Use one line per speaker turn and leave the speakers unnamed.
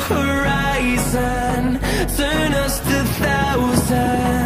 horizon, turn us to thousands.